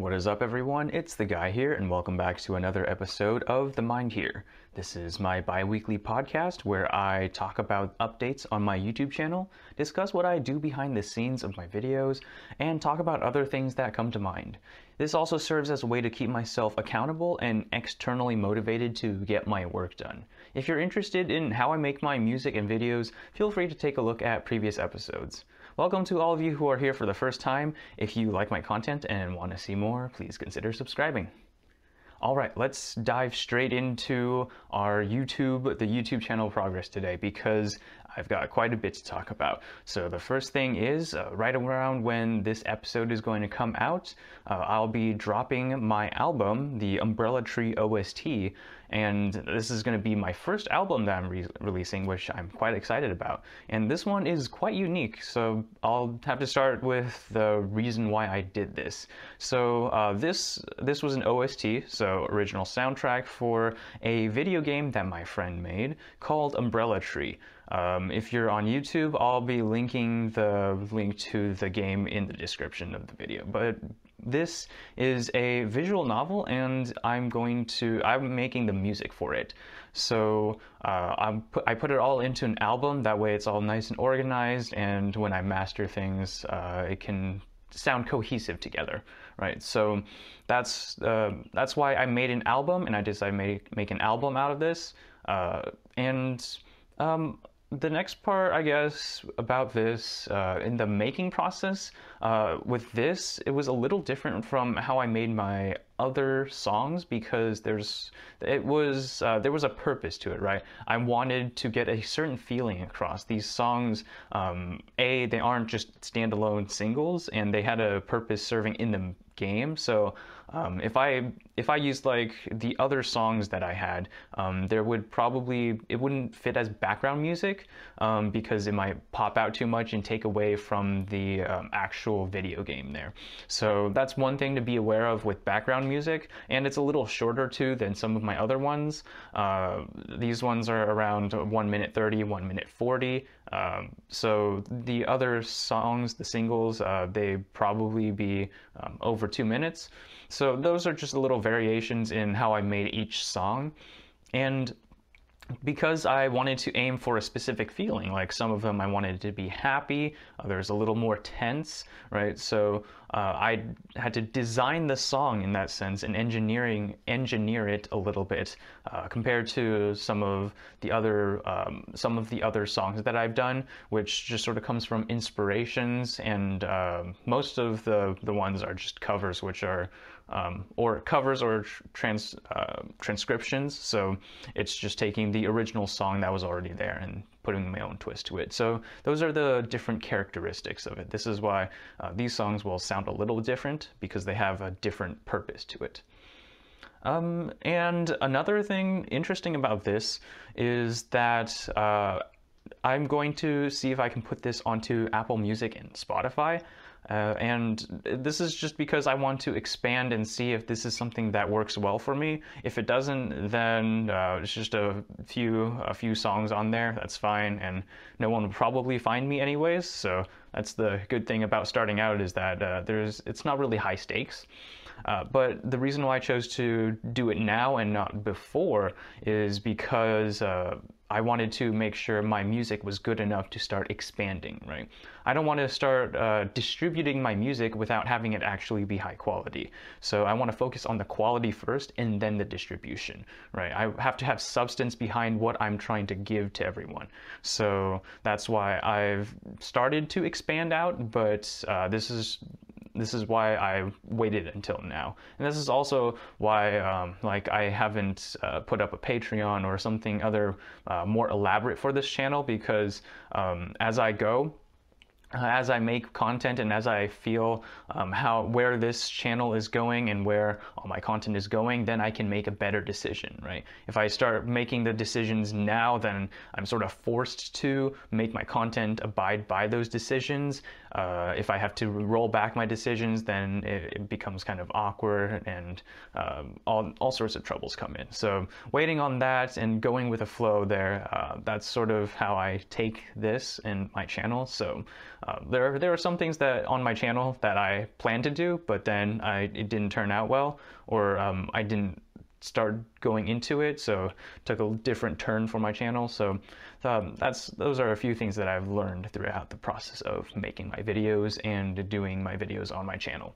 What is up, everyone? It's the guy here, and welcome back to another episode of The Mind Here. This is my bi weekly podcast where I talk about updates on my YouTube channel, discuss what I do behind the scenes of my videos, and talk about other things that come to mind. This also serves as a way to keep myself accountable and externally motivated to get my work done. If you're interested in how I make my music and videos, feel free to take a look at previous episodes. Welcome to all of you who are here for the first time. If you like my content and want to see more, please consider subscribing. All right, let's dive straight into our YouTube, the YouTube channel progress today because I've got quite a bit to talk about. So the first thing is, uh, right around when this episode is going to come out, uh, I'll be dropping my album, the Umbrella Tree OST, and this is going to be my first album that I'm re releasing, which I'm quite excited about. And this one is quite unique, so I'll have to start with the reason why I did this. So uh, this this was an OST, so original soundtrack for a video game that my friend made called Umbrella Tree. Um, if you're on YouTube, I'll be linking the link to the game in the description of the video. But this is a visual novel and I'm going to, I'm making the music for it. So uh, put, i put it all into an album, that way it's all nice and organized and when I master things, uh, it can sound cohesive together, right? So that's, uh, that's why I made an album and I decided to make, make an album out of this. Uh, and um, the next part, I guess, about this uh, in the making process, uh, with this, it was a little different from how I made my other songs because there's it was uh, there was a purpose to it, right? I wanted to get a certain feeling across. These songs, um, a they aren't just standalone singles, and they had a purpose serving in the game. So um, if I if I used like the other songs that I had, um, there would probably it wouldn't fit as background music um, because it might pop out too much and take away from the um, actual video game there. So that's one thing to be aware of with background music, and it's a little shorter too than some of my other ones. Uh, these ones are around one minute 30, one minute 40. Um, so the other songs, the singles, uh, they probably be um, over two minutes. So those are just a little variations in how I made each song. And because I wanted to aim for a specific feeling. Like some of them I wanted to be happy, others a little more tense, right? So uh, I had to design the song in that sense and engineering engineer it a little bit uh, compared to some of the other um, some of the other songs that I've done, which just sort of comes from inspirations, and uh, most of the the ones are just covers, which are um, or covers or trans, uh, transcriptions. So it's just taking the original song that was already there and putting my own twist to it. So those are the different characteristics of it. This is why uh, these songs will sound a little different because they have a different purpose to it. Um, and another thing interesting about this is that uh, I'm going to see if I can put this onto Apple Music and Spotify. Uh, and this is just because I want to expand and see if this is something that works well for me. If it doesn't, then uh, it's just a few a few songs on there. That's fine, and no one will probably find me anyways. So that's the good thing about starting out is that uh, there's it's not really high stakes. Uh, but the reason why I chose to do it now and not before is because uh, I wanted to make sure my music was good enough to start expanding, right? I don't want to start uh, distributing my music without having it actually be high quality. So I want to focus on the quality first and then the distribution, right? I have to have substance behind what I'm trying to give to everyone. So that's why I've started to expand out, but uh, this is this is why I waited until now. And this is also why um, like I haven't uh, put up a Patreon or something other uh, more elaborate for this channel because um, as I go, uh, as I make content and as I feel um, how where this channel is going and where all my content is going, then I can make a better decision, right? If I start making the decisions now, then I'm sort of forced to make my content abide by those decisions. Uh, if I have to roll back my decisions, then it, it becomes kind of awkward and um, all, all sorts of troubles come in. So waiting on that and going with a flow there, uh, that's sort of how I take this in my channel. So uh, there, there are some things that on my channel that I planned to do, but then I, it didn't turn out well, or um, I didn't start going into it, so took a different turn for my channel. So um, that's those are a few things that I've learned throughout the process of making my videos and doing my videos on my channel.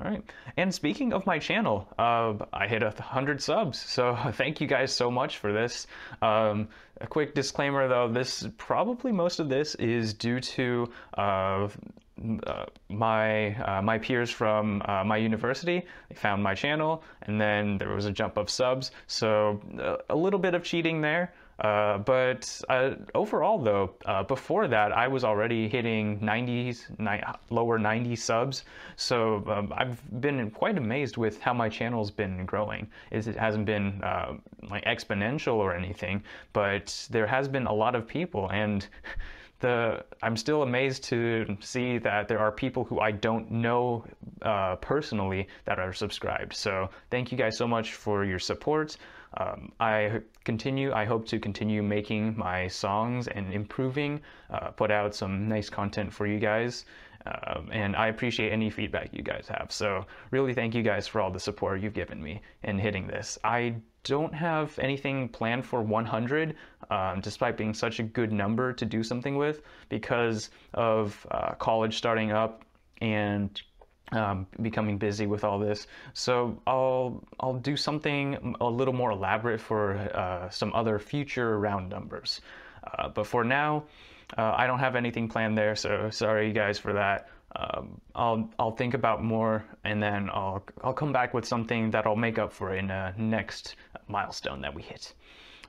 All right. And speaking of my channel, uh, I hit a hundred subs, so thank you guys so much for this. Um, a quick disclaimer, though, this probably most of this is due to uh, uh, my uh, my peers from uh, my university. They found my channel, and then there was a jump of subs. So uh, a little bit of cheating there. Uh, but uh, overall, though, uh, before that, I was already hitting 90s, ni- lower 90 subs. So um, I've been quite amazed with how my channel's been growing. It hasn't been uh, like exponential or anything, but there has been a lot of people, and the I'm still amazed to see that there are people who I don't know uh, personally that are subscribed. So thank you guys so much for your support. Um, I continue. I hope to continue making my songs and improving. Uh, put out some nice content for you guys. Um, and I appreciate any feedback you guys have. So really thank you guys for all the support you've given me in hitting this. I don't have anything planned for 100, um, despite being such a good number to do something with, because of uh, college starting up and um, becoming busy with all this. So I'll I'll do something a little more elaborate for uh, some other future round numbers. Uh, but for now, uh, I don't have anything planned there. So sorry, you guys, for that. Um, I'll I'll think about more, and then I'll I'll come back with something that I'll make up for in a next milestone that we hit.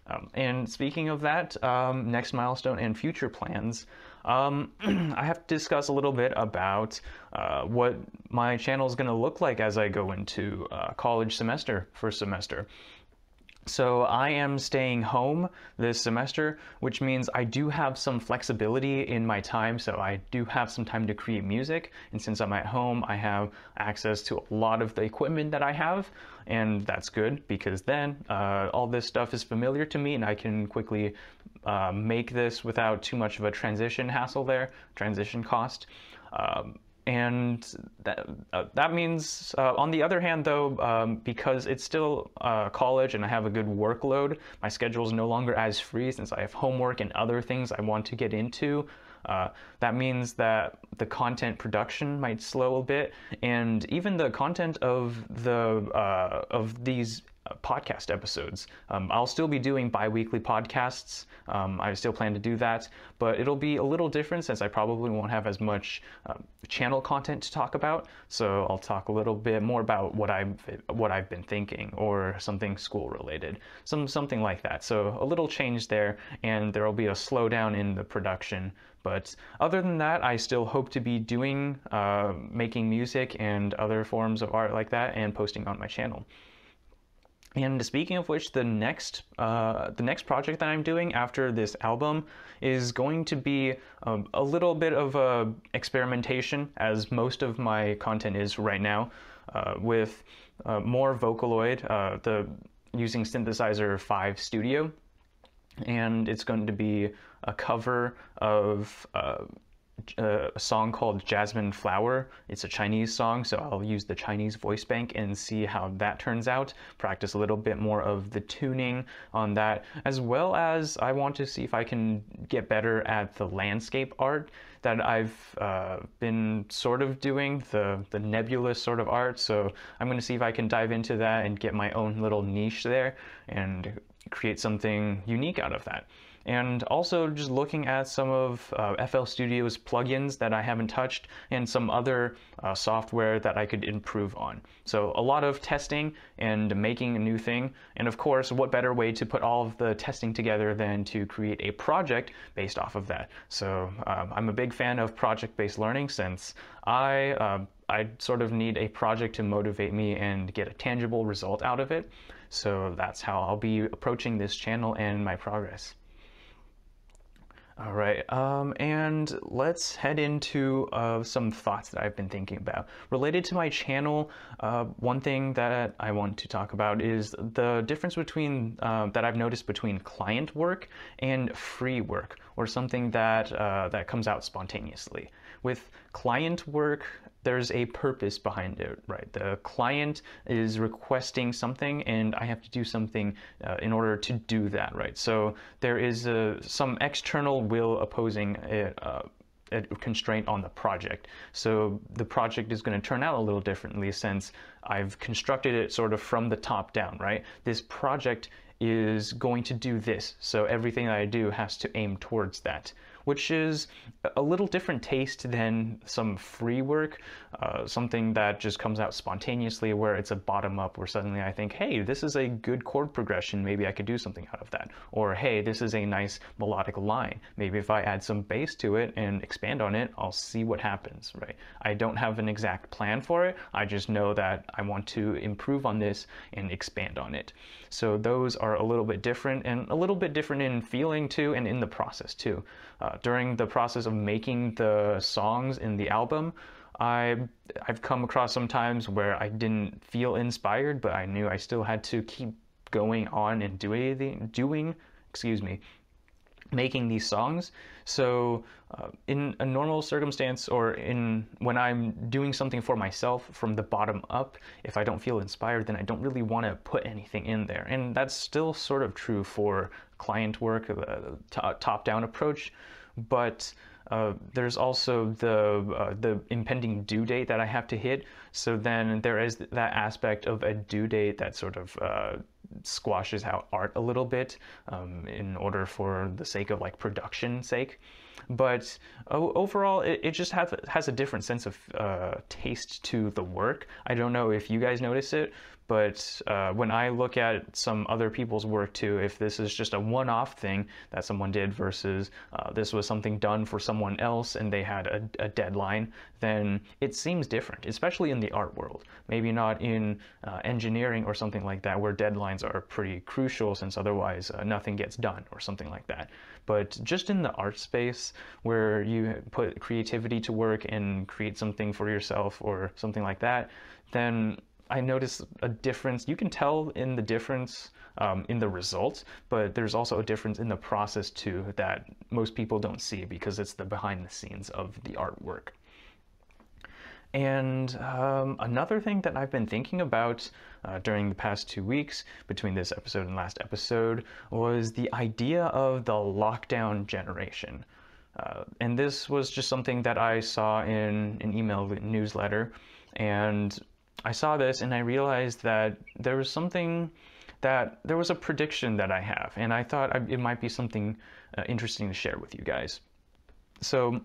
Um, and speaking of that, um, next milestone and future plans, um, I have to discuss a little bit about uh, what my channel is going to look like as I go into uh, college semester, first semester. So I am staying home this semester, which means I do have some flexibility in my time. So I do have some time to create music. And since I'm at home, I have access to a lot of the equipment that I have. And that's good because then uh, all this stuff is familiar to me and I can quickly uh, make this without too much of a transition hassle there, transition cost. Um, and that, uh, that means, uh, on the other hand, though, um, because it's still uh, college and I have a good workload, my schedule is no longer as free since I have homework and other things I want to get into. Uh, that means that the content production might slow a bit, and even the content of the uh, of these podcast episodes. Um, I'll still be doing bi weekly podcasts. Um, I still plan to do that, but it'll be a little different since I probably won't have as much um, channel content to talk about. So I'll talk a little bit more about what I've what I've been thinking or something school related, some something like that. So a little change there, and there will be a slowdown in the production. But other than that, I still hope to be doing, uh, making music and other forms of art like that and posting on my channel. And speaking of which, the next uh, the next project that I'm doing after this album is going to be a, a little bit of a experimentation, as most of my content is right now, uh, with uh, more Vocaloid, uh, the using Synthesizer 5 Studio, and it's going to be a cover of uh, a song called Jasmine Flower. It's a Chinese song, so I'll use the Chinese voice bank and see how that turns out. Practice a little bit more of the tuning on that, as well as I want to see if I can get better at the landscape art that I've uh, been sort of doing, the, the nebulous sort of art. So I'm going to see if I can dive into that and get my own little niche there and create something unique out of that and also just looking at some of uh, FL Studio's plugins that I haven't touched and some other uh, software that I could improve on. So a lot of testing and making a new thing. And of course, what better way to put all of the testing together than to create a project based off of that. So um, I'm a big fan of project-based learning since I uh, I sort of need a project to motivate me and get a tangible result out of it. So that's how I'll be approaching this channel and my progress. All right, um, and let's head into uh, some thoughts that I've been thinking about. Related to my channel, uh, one thing that I want to talk about is the difference between uh, that I've noticed between client work and free work. or something that uh, that comes out spontaneously. With client work, there's a purpose behind it, right? The client is requesting something, and I have to do something uh, in order to do that, right? So there is some external will opposing it. Uh, a constraint on the project. So the project is going to turn out a little differently since I've constructed it sort of from the top down, right? This project is going to do this. So everything I do has to aim towards that which is a little different taste than some free work, uh, something that just comes out spontaneously where it's a bottom up where suddenly I think, hey, this is a good chord progression, maybe I could do something out of that. Or hey, this is a nice melodic line. Maybe if I add some bass to it and expand on it, I'll see what happens, right? I don't have an exact plan for it. I just know that I want to improve on this and expand on it. So those are a little bit different and a little bit different in feeling too and in the process too. Uh, during the process of making the songs in the album, I I've come across some times where I didn't feel inspired, but I knew I still had to keep going on and doing doing excuse me making these songs. So uh, in a normal circumstance or in when I'm doing something for myself from the bottom up, if I don't feel inspired, then I don't really want to put anything in there. And that's still sort of true for client work, the top-down approach but uh, there's also the uh, the impending due date that I have to hit. So then there is that aspect of a due date that sort of uh, squashes out art a little bit um, in order for the sake of like production sake. But overall, it, it just has, has a different sense of uh, taste to the work. I don't know if you guys notice it, but uh, when I look at some other people's work too, if this is just a one off thing that someone did versus uh, this was something done for someone else and they had a, a, deadline, then it seems different, especially in the art world. Maybe not in uh, engineering or something like that, where deadlines are pretty crucial since otherwise uh, nothing gets done or something like that. But just in the art space where you put creativity to work and create something for yourself or something like that, then I notice a difference. You can tell in the difference um, in the results, but there's also a difference in the process too that most people don't see because it's the behind the scenes of the artwork. And um, another thing that I've been thinking about uh, during the past two weeks, between this episode and last episode, was the idea of the lockdown generation. Uh, and this was just something that I saw in an email newsletter. And I saw this and I realized that there was something that there was a prediction that I have, and I thought it might be something uh, interesting to share with you guys. So,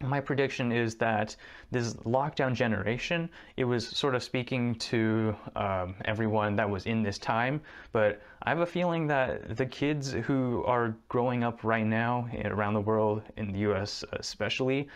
my prediction is that this lockdown generation, it was sort of speaking to um, everyone that was in this time, but I have a feeling that the kids who are growing up right now around the world, in the US especially,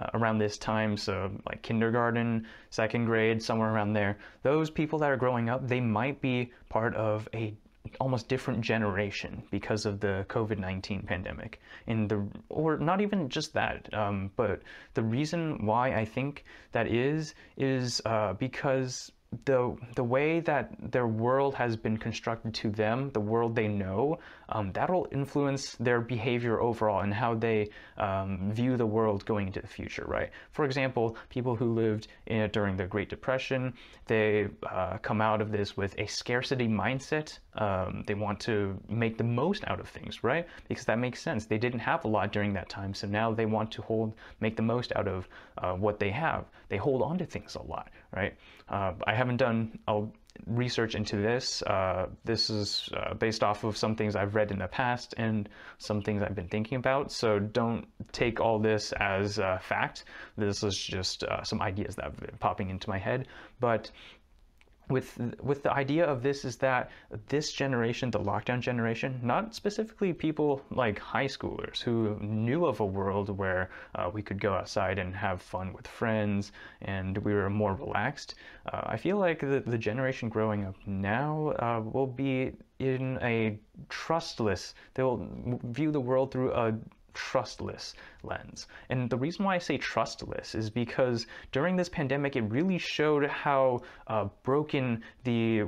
uh, around this time, so like kindergarten, second grade, somewhere around there, those people that are growing up, they might be part of a almost different generation because of the COVID-19 pandemic. And the, or not even just that, um, but the reason why I think that is, is uh, because the the way that their world has been constructed to them, the world they know, um, that'll influence their behavior overall and how they um, view the world going into the future, right? For example, people who lived in, during the Great Depression, they uh, come out of this with a scarcity mindset. Um, they want to make the most out of things, right? Because that makes sense. They didn't have a lot during that time, so now they want to hold, make the most out of uh, what they have. They hold on to things a lot, right? Uh, I haven't done research into this. Uh, this is uh, based off of some things I've read in the past and some things I've been thinking about. So don't take all this as fact. This is just uh, some ideas that have been popping into my head. But with with the idea of this is that this generation, the lockdown generation, not specifically people like high schoolers who knew of a world where uh, we could go outside and have fun with friends and we were more relaxed. Uh, I feel like the, the generation growing up now uh, will be in a trustless. They'll view the world through a trustless lens. And the reason why I say trustless is because during this pandemic, it really showed how uh, broken the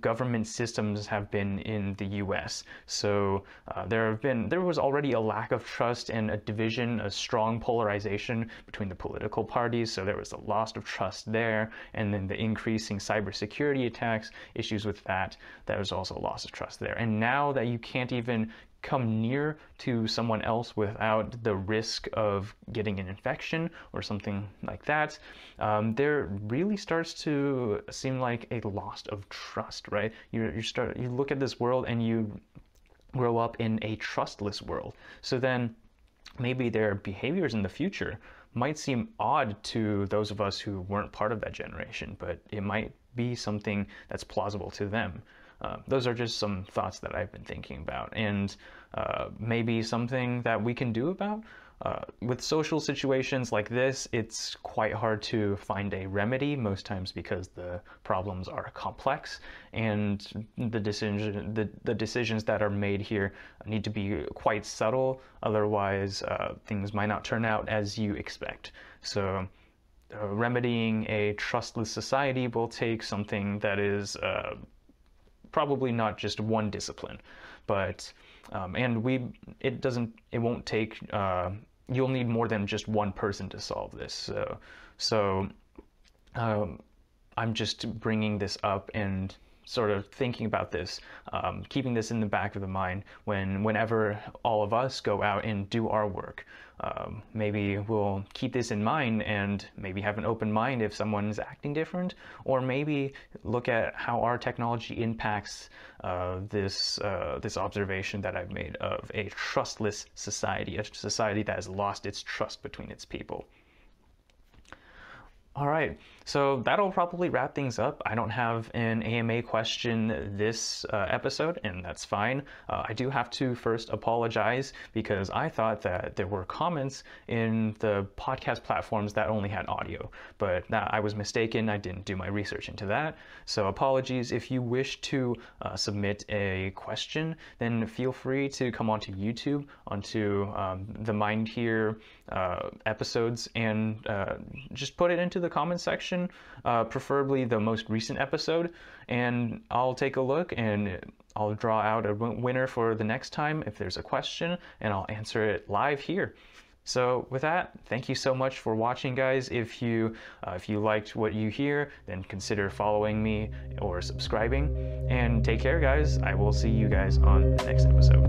government systems have been in the U.S. So uh, there have been there was already a lack of trust and a division, a strong polarization between the political parties. So there was a loss of trust there, and then the increasing cybersecurity attacks, issues with that. There was also a loss of trust there. And now that you can't even come near to someone else without the risk of getting an infection or something like that, um, there really starts to seem like a loss of trust, right? You, you start you look at this world and you grow up in a trustless world. So then maybe their behaviors in the future might seem odd to those of us who weren't part of that generation, but it might be something that's plausible to them. Uh, those are just some thoughts that I've been thinking about, and uh, maybe something that we can do about. Uh, with social situations like this, it's quite hard to find a remedy most times because the problems are complex and the decision the, the decisions that are made here need to be quite subtle. Otherwise, uh, things might not turn out as you expect. So. Uh, remedying a trustless society will take something that is uh, probably not just one discipline, but um, and we it doesn't it won't take uh, you'll need more than just one person to solve this. So so um, I'm just bringing this up and sort of thinking about this, um, keeping this in the back of the mind when whenever all of us go out and do our work. Um, maybe we'll keep this in mind and maybe have an open mind if someone's acting different, or maybe look at how our technology impacts uh, this uh, this observation that I've made of a trustless society, a society that has lost its trust between its people. All right, so that'll probably wrap things up. I don't have an AMA question this uh, episode, and that's fine. Uh, I do have to first apologize because I thought that there were comments in the podcast platforms that only had audio, but I was mistaken. I didn't do my research into that. So apologies. If you wish to uh, submit a question, then feel free to come onto YouTube, onto um, the Mind Here uh, episodes, and uh, just put it the comments section, uh, preferably the most recent episode, and I'll take a look and I'll draw out a winner for the next time if there's a question, and I'll answer it live here. So with that, thank you so much for watching, guys. If you uh, if you liked what you hear, then consider following me or subscribing. And take care, guys. I will see you guys on the next episode.